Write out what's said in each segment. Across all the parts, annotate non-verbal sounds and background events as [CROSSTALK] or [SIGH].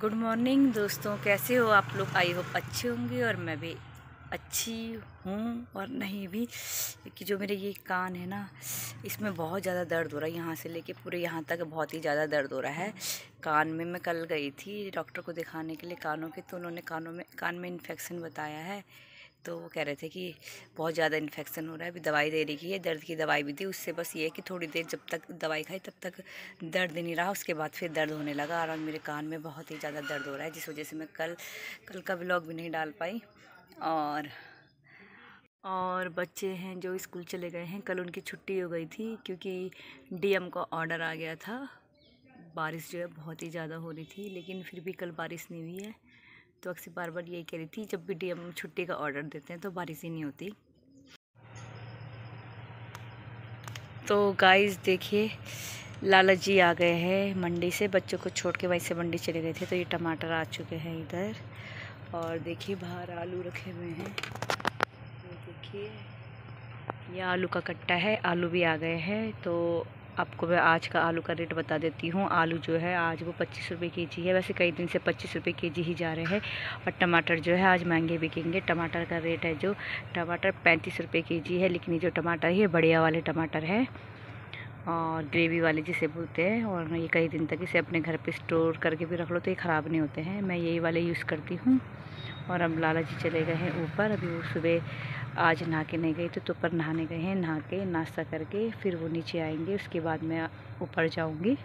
Good morning दोस्तों, कैसे हो आप लोग? आई होप अच्छे होंगे और मैं भी अच्छी हूँ और नहीं भी। क्योंकि जो मेरे ये कान है ना, इसमें बहुत ज़्यादा दर्द हो रहा है यहाँ से लेके पूरे यहाँ तक, बहुत ही ज़्यादा दर्द हो रहा है। कान में मैं कल गई थी डॉक्टर को दिखाने के लिए, कानों के तो उन्होंने कानों में, कान में इन्फेक्शन बताया है। तो वो कह रहे थे कि बहुत ज़्यादा इन्फेक्शन हो रहा है, अभी दवाई दे रही है दर्द की दवाई भी दी उससे बस ये है कि थोड़ी देर जब तक दवाई खाई तब तक दर्द नहीं रहा, उसके बाद फिर दर्द होने लगा और मेरे कान में बहुत ही ज़्यादा दर्द हो रहा है, जिस वजह से मैं कल कल का ब्लॉग भी नहीं डाल पाई और और बच्चे हैं जो स्कूल चले गए हैं, कल उनकी छुट्टी हो गई थी क्योंकि डीएम का ऑर्डर आ गया था, बारिश जो है बहुत ही ज़्यादा हो रही थी, लेकिन फिर भी कल बारिश नहीं हुई है। तो अक्सी बार बार यही कह रही थी, जब भी डीएम छुट्टी का ऑर्डर देते हैं तो बारिश ही नहीं होती। तो गाइस देखिए, लाला जी आ गए हैं मंडी से। बच्चों को छोड़ के वहीं से मंडी चले गए थे तो ये टमाटर आ चुके हैं इधर। और देखिए, बाहर आलू रखे हुए हैं। देखिए, ये आलू का कट्टा है, आलू भी आ गए हैं। तो आपको मैं आज का आलू का रेट बता देती हूँ। आलू जो है, आज वो पच्चीस रुपये के जी है। वैसे कई दिन से पच्चीस रुपये के जी ही जा रहे हैं और टमाटर जो है, आज महँगे बिकेंगे। टमाटर का रेट है जो टमाटर पैंतीस रुपये के जी है, लेकिन ये जो टमाटर है बढ़िया वाले टमाटर है और ग्रेवी वाले जिसे बोलते हैं और ये कई दिन तक इसे अपने घर पे स्टोर करके भी रख लो तो ये ख़राब नहीं होते हैं। मैं यही वाले यूज़ करती हूँ और अब लाला जी चले गए हैं ऊपर। अभी वो सुबह आज नहा के नहीं गई तो ऊपर नहाने गए हैं नहा के नाश्ता करके, फिर वो नीचे आएँगे, उसके बाद मैं ऊपर जाऊँगी।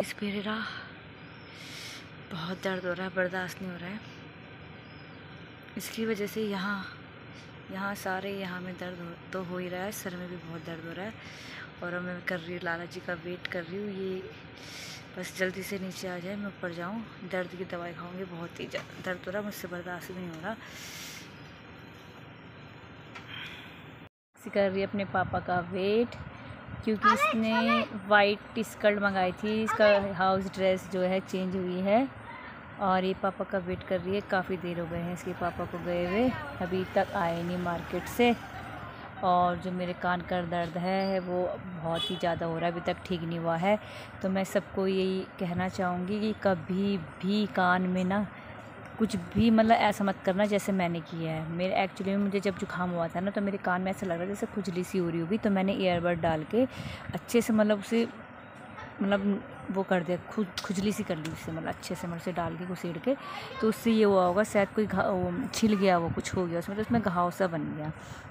इस मेरा बहुत दर्द हो रहा है, बर्दाश्त नहीं हो रहा है। इसकी वजह से यहाँ यहाँ सारे यहाँ में दर्द हो तो हो ही रहा है, सर में भी बहुत दर्द हो रहा है। और मैं कर रही हूँ, लाला जी का वेट कर रही हूँ, ये बस जल्दी से नीचे आ जाए मैं ऊपर जाऊँ। दर्द की दवाई खाऊँगी बहुत ही दर्द हो रहा मुझसे बर्दाश्त नहीं हो रहा। कर रही है अपने पापा का वेट क्योंकि इसने वाइट स्कर्ट मंगाई थी। इसका हाउस ड्रेस जो है चेंज हुई है। और ये पापा का वेट कर रही है काफ़ी देर हो गए हैं इसके पापा को गए हुए। अभी तक आए नहीं मार्केट से। और जो मेरे कान का दर्द है वो बहुत ही ज़्यादा हो रहा है, अभी तक ठीक नहीं हुआ है। तो मैं सबको यही कहना चाहूँगी कि कभी भी कान में ना कुछ भी मतलब ऐसा मत करना जैसे मैंने किया है। मेरे एक्चुअली में मुझे जब जुकाम हुआ था ना तो मेरे कान में ऐसा लग रहा था जैसे खुजली सी हो रही होगी तो मैंने ईयरबड डाल के अच्छे से मतलब उसे मतलब वो कर दिया, खुद, खुजली सी कर ली उससे मतलब अच्छे से मतलब से डाल के, घुसेड़ के। तो उससे ये हुआ होगा, शायद कोई घा छिल गया वो, कुछ हो गया उसमें तो उसमें घाव सा बन गया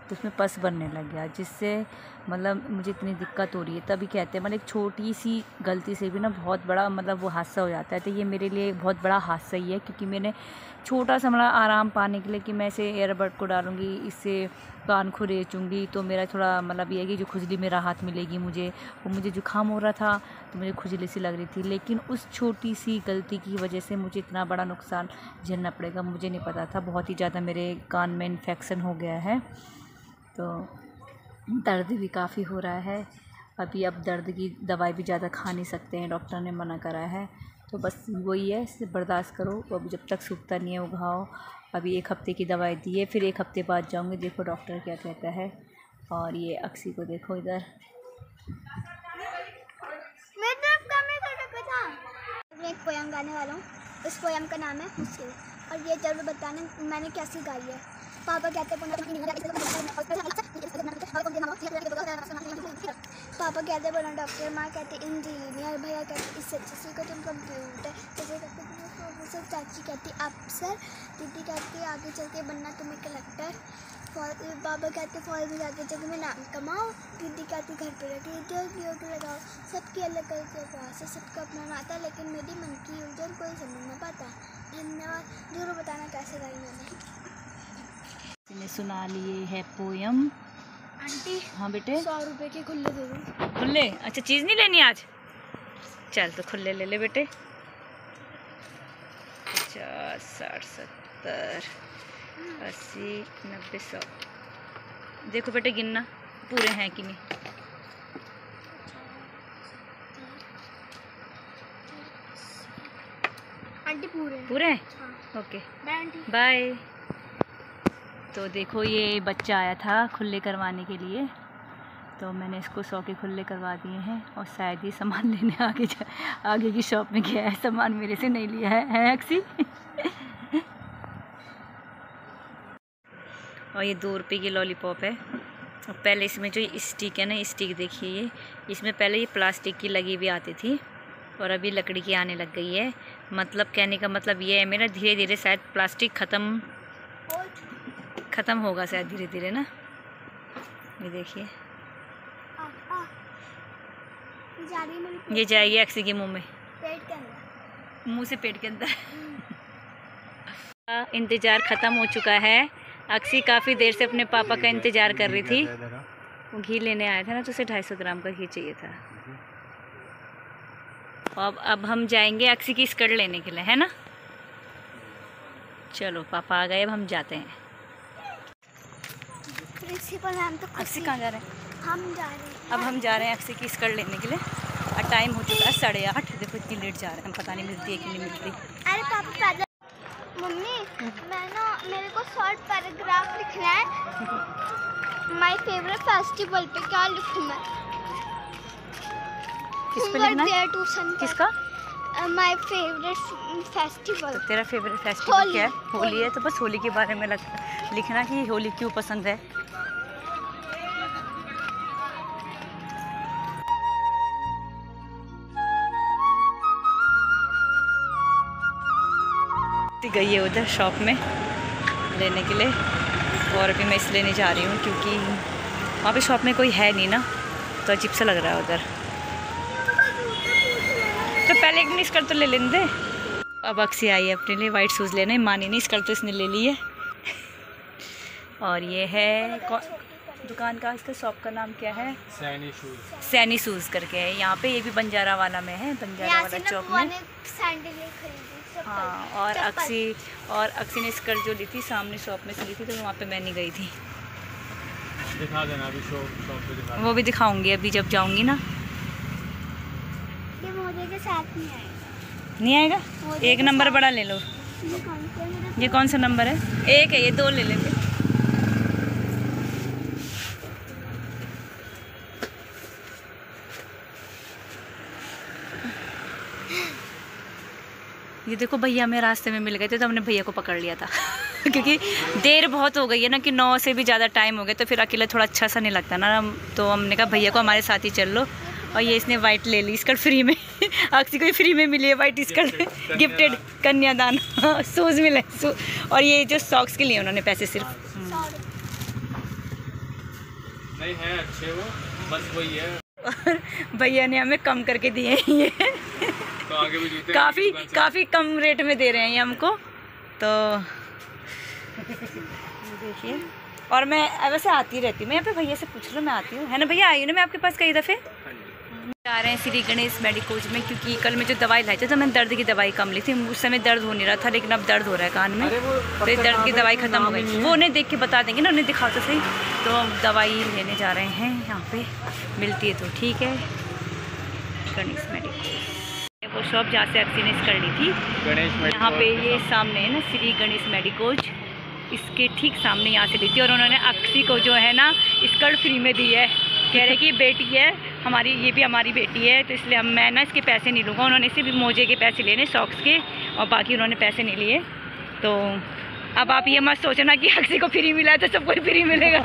तो उसमें पस बनने लग गया, जिससे मतलब मुझे इतनी दिक्कत हो रही है। तभी कहते हैं मतलब एक छोटी सी गलती से भी ना बहुत बड़ा मतलब वो हादसा हो जाता है। तो ये मेरे लिए एक बहुत बड़ा हादसा ही है, क्योंकि मैंने छोटा सा मतलब आराम पाने के लिए कि मैं इसे एयरबड को डालूँगी, इससे कान खुरेचूँगी तो मेरा थोड़ा मतलब ये है कि जो खुजली में राहत मिलेगी मुझे, वो मुझे जुकाम हो रहा था तो मुझे खुजली सी लग रही थी। लेकिन उस छोटी सी गलती की वजह से मुझे इतना बड़ा नुकसान झेलना पड़ेगा, मुझे नहीं पता था। बहुत ही ज़्यादा मेरे कान में इन्फेक्शन हो गया है तो दर्द भी काफ़ी हो रहा है। अभी अब दर्द की दवाई भी ज़्यादा खा नहीं सकते हैं, डॉक्टर ने मना करा है। तो बस वही है इसे बर्दाश्त करो। अभी जब तक सूखता नहीं है वो घाव अभी एक हफ़्ते की दवाई दी है, फिर एक हफ़्ते बाद जाऊँगी, देखो डॉक्टर क्या कहता है। और ये अक्सी को देखो इधर। एक पोयम गाने वाला हूँ। इस पोयम का नाम है मुश्किल। और ये ज़रूर बताना मैंने कैसी गाई है। पापा कहते पापा कहते बना डॉक्टर माँ कहते इंजीनियर भैया कहते इससे अच्छे से तुम कंप्यूटर जैसे कहते चाची कहती अफसर दीदी कहती आगे चल के बनना तुम्हें कलेक्टर बाबा कहते फौज में जाके जगह में नाम कमाओ दीदी कहती घर पे रखी जोगी योगी लगाओ सबकी अलग अलग प्रयास है, सबका अपना नाता लेकिन मेरी मन की उलझन कोई समझ नहीं पाता। धन्यवाद, ज़रूर बताना कैसे गाई मैंने। सुना लिए है पोयम आंटी हाँ बेटे। सौ रुपए के खुले दे दो। खुले अच्छा चीज़ नहीं लेनी आज? चल तो खुले ले ले बेटे। पचास साठ सत्तर अस्सी नब्बे सौ। देखो बेटे गिनना पूरे हैं कि नहीं? आंटी पूरे पूरे हैं? हाँ। ओके। Bye aunty. बाय। तो देखो ये बच्चा आया था खुले करवाने के लिए। तो मैंने इसको सौ के खुले करवा दिए हैं और शायद ये सामान [LAUGHS] लेने आगे जा, आगे की शॉप में गया है। सामान मेरे से नहीं लिया है है अक्सी [LAUGHS] और ये दो रुपये की लॉलीपॉप है। और पहले इसमें जो स्टिक है ना स्टिक देखिए ये। इसमें पहले ये प्लास्टिक की लगी हुई आती थी और अभी लकड़ी की आने लग गई है। मतलब कहने का मतलब ये है, मेरा धीरे धीरे शायद प्लास्टिक ख़त्म ख़त्म होगा शायद धीरे धीरे ना? ये देखिए। ये जाएगी अक्सी के मुँह में। मुँह से पेट के अंदर। [LAUGHS] इंतज़ार ख़त्म हो चुका है। अक्सी काफ़ी देर से अपने पापा का इंतज़ार कर रही थी। वो घी लेने आया था ना तो उसे ढाई सौ ग्राम का घी चाहिए था। अब अब हम जाएँगे अक्सी की स्कर्ट लेने के लिए है ना? चलो पापा आ गए अब हम जाते हैं। प्रिंसिपल मैम तो अक्सी कहाँ जा रहे हैं? हम जा रहे हैं। अब हम जा रहे हैं अक्सी की स्कर्ट लेने के लिए? और टाइम हो चुका है साढ़े आठ। देखो इतनी लेट जा रहे हैं। पता नहीं मिलती है कि नहीं मिलती। अरे पापा पैदल मम्मी मैं ना मेरे को शॉर्ट पैराग्राफ लिखना है। माय फेवरेट फेस्टिवल पे क्या लिखूं मैं? किस पे लिखना है? ट्यूशन किसका? माय फेवरेट फेस्टिवल तो तेरा फेवरेट फेस्टिवल होली, क्या है? होली होली। है तो बस होली के बारे में लग, लिखना कि होली क्यों पसंद है? गई है उधर शॉप में लेने के लिए। और अभी मैं इसलिए नहीं जा रही हूँ क्योंकि वहाँ पे शॉप में कोई है नहीं ना तो अजीब सा लग रहा है उधर। तो पहले एक मिनी स्कर्ट तो ले लेने दे। अब अक्सी आई है अपने लिए वाइट शूज़ लेने। मानी नहीं स्कर्ट तो इसने ले ली है। और ये है दुकान का इसका शॉप का नाम क्या है? सैनी शूज़ सैनी शूज़ करके है। यहाँ पे ये भी बंजारा वाला में है बंजारा वाला चौक में। हाँ और अक्सी और अक्सी ने स्कर्ट जो ली थी सामने शॉप में से ली थी तो वहाँ पे मैं नहीं गई थी। दिखा देना अभी शॉप शॉप पे दिखा वो भी दिखाऊँगी अभी जब जाऊँगी ना। ये मोजे के साथ नहीं आएगा। नहीं आएगा? एक नंबर बड़ा ले लो। ये कौन सा ये कौन सा नंबर है? एक है ये दो ले लेंगे। ये देखो भैया हमें रास्ते में मिल गए थे तो हमने भैया को पकड़ लिया था। [LAUGHS] क्योंकि देर बहुत हो गई है ना कि नौ से भी ज़्यादा टाइम हो गया तो फिर अकेला थोड़ा अच्छा सा नहीं लगता ना। तो हमने कहा भैया को हमारे साथ ही चल लो। और ये इसने वाइट ले ली स्कर्ट फ्री में। अक्सी को फ्री में मिली है वाइट स्कर्ट गिफ्टेड कन्यादान। शूज़ मिले और ये जो सॉक्स के लिए उन्होंने पैसे सिर्फ़। नहीं है अच्छे वो बस वही है। [LAUGHS] भैया ने हमें कम करके दिए हैं ये। तो भी जूते काफ़ी काफ़ी कम रेट में दे रहे हैं ये हमको तो देखिए। और मैं वैसे आती रहती हूँ मैं यहाँ पे भैया से पूछ लो मैं आती हूँ। है ना भैया आई हूँ ना मैं आपके पास कई दफ़े? जा। रहे हैं श्री गणेश मेडिकोज में क्योंकि कल मैं जो दवाई लाई थी तो मैंने दर्द की दवाई कम ली थी। उस समय दर्द हो नहीं रहा था लेकिन अब दर्द हो रहा है कान में। तो ये दर्द की दवाई ख़त्म हो गई। वो उन्हें देख के बता देंगे ना उन्हें दिखाओ तो सही। तो हम दवाई लेने जा रहे हैं यहाँ पे। मिलती है तो ठीक है। गणेश मेडिकोज। वो शॉप जहाँ से अक्सी ने कर ली थी। गणेश यहाँ पे ये सामने है ना श्री गणेश मेडिकोज। इसके ठीक सामने यहाँ से ली थी और उन्होंने अक्सी को जो है ना स्कर्ट फ्री में दी है। कह रहे कि बेटी है हमारी ये भी हमारी बेटी है तो इसलिए हम मैं ना इसके पैसे नहीं लूँगा। उन्होंने सिर्फ़ मोजे के पैसे लेने सॉक्स के और बाकी उन्होंने पैसे नहीं लिए। तो अब आप ये मत सोचना कि अक्सी को फ्री मिला है तो सबको फ्री मिलेगा।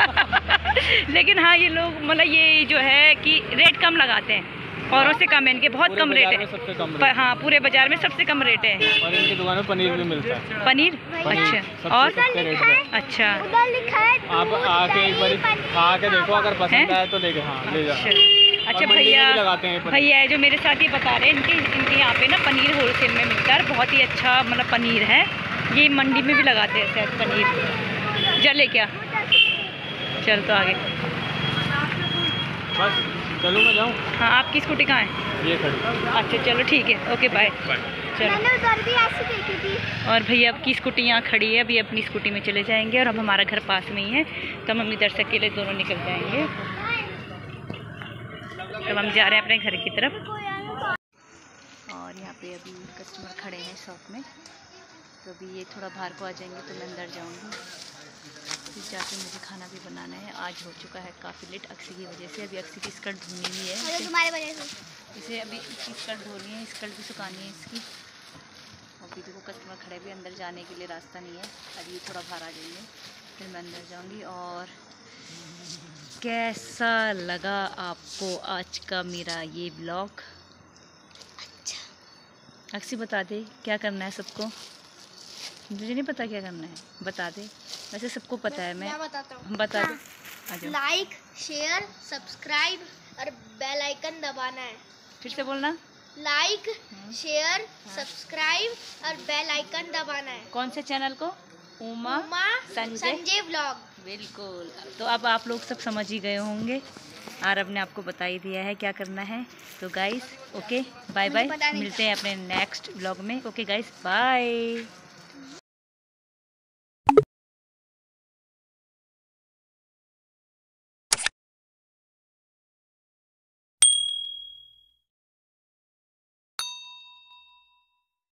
[LAUGHS] लेकिन हाँ ये लोग मतलब ये जो है कि रेट कम लगाते हैं। औरों से कम है इनके बहुत कम रेट है। सबसे कम पर हाँ पूरे बाज़ार में सबसे कम रेट है। और इनकी दुकान में पनीर भी मिलता है। पनीर? अच्छा। और? अच्छा। उधर लिखा है आप आके एक बार खा के देखो अगर पसंद आए तो लेके हाँ ले अच्छा। जाओ अच्छा भैया भी लगाते हैं ये पनीर। भैया जो मेरे साथ ये बता रहे हैं इनके इनके यहाँ पे ना पनीर होलसेल में मिलता है बहुत ही अच्छा मतलब पनीर है। ये मंडी में भी लगाते हैं शायद पनीर। जले क्या? चल तो आगे। बस। चलो मैं जाऊँ? हाँ आपकी स्कूटी कहाँ है? ये खड़ी। अच्छा चलो ठीक है। ओके बाय चलो। और भैया अब की स्कूटी यहाँ खड़ी है? अभी अपनी स्कूटी में चले जाएँगे और अब हमारा घर पास में ही है। तो हम इधर से अकेले दोनों निकल जाएँगे। तो हम जा रहे हैं अपने घर की तरफ़। और यहाँ पे अभी कस्टमर खड़े हैं शॉप में। तो अभी ये थोड़ा बाहर को आ जाएँगे तो मैं अंदर जाऊँगी। फिर जाके मुझे खाना भी बनाना है। आज हो चुका है काफ़ी लेट अक्सी की वजह से। अभी अक्सी की स्कर्ट धुनी हुई है। इसे- तुम्हारे वजह से। इसे अभी इसकी स्कर्ट धोनी है। स्कर्ट भी सुखानी है इसकी। और अभी देखो कस्टमर खड़े भी अंदर जाने के लिए रास्ता नहीं है। अभी थोड़ा बाहर आ जाएँगे। फिर मैं अंदर जाऊँगी और कैसा लगा आपको आज का मेरा ये ब्लॉग अच्छा। अक्सी बता दे क्या करना है सबको? मुझे नहीं पता क्या करना है। बता दे। वैसे सबको पता है मैं मैं बताता हूँ। बता दो। हाँ। लाइक शेयर सब्सक्राइब और बेल आइकन दबाना है। फिर से बोलना। लाइक। शेयर सब्सक्राइब और बेल आइकन दबाना है। कौन से चैनल को? उमा उमा संजय? संजय व्लॉग बिल्कुल। तो अब आप लोग सब समझ ही गए होंगे। आरब ने आपको बता ही दिया है क्या करना है। तो गाइस ओके बाय बाय मिलते हैं अपने नेक्स्ट ब्लॉग में। Okay guys bye